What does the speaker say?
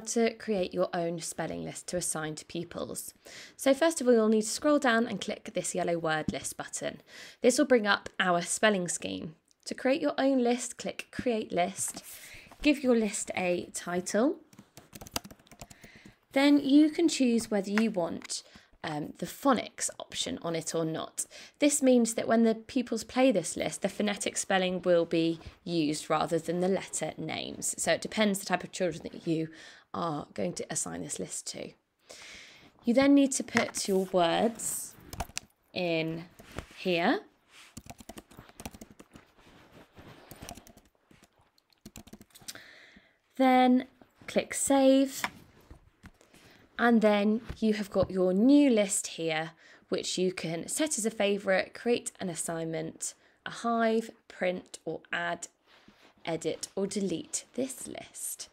to create your own spelling list to assign to pupils. So first of all, you'll need to scroll down and click this yellow word list button. This will bring up our spelling scheme. To create your own list, click create list, give your list a title. Then you can choose whether you want um, the phonics option on it or not. This means that when the pupils play this list, the phonetic spelling will be used rather than the letter names. So it depends the type of children that you are going to assign this list to. You then need to put your words in here. Then click save and then you have got your new list here, which you can set as a favourite, create an assignment, a hive, print or add, edit or delete this list.